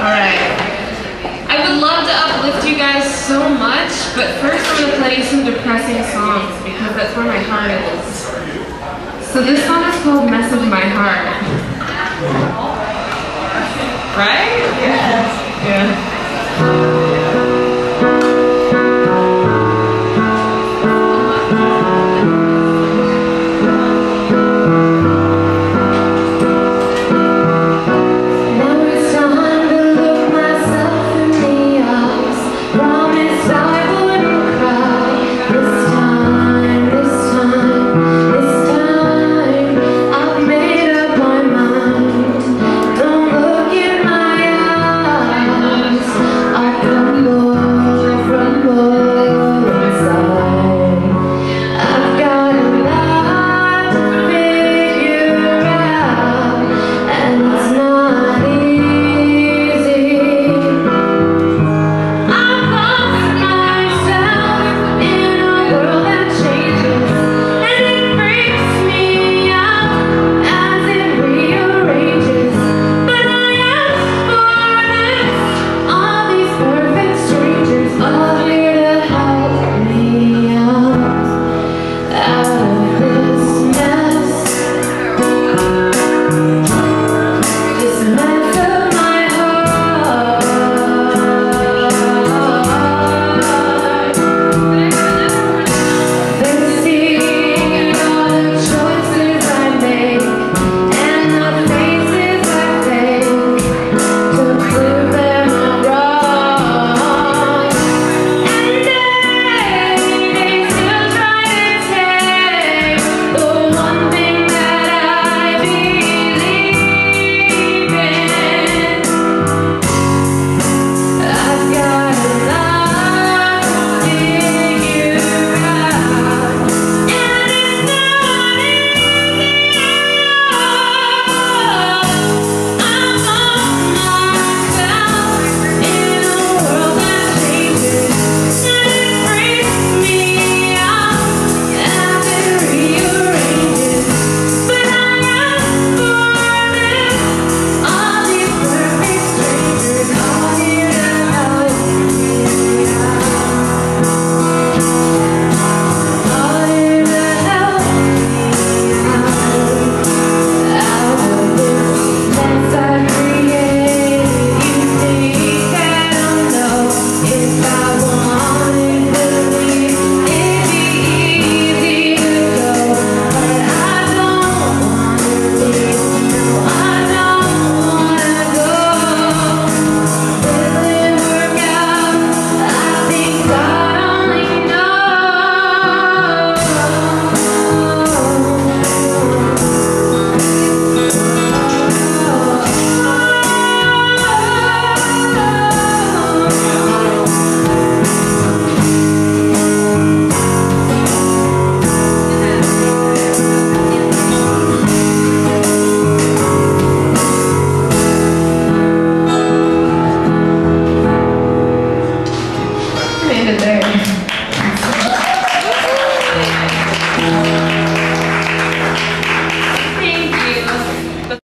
Alright. I would love to uplift you guys so much, but first I'm going to play you some depressing songs because that's where my heart is. So this song is called Mess of My Heart. Right? Yes. Yeah.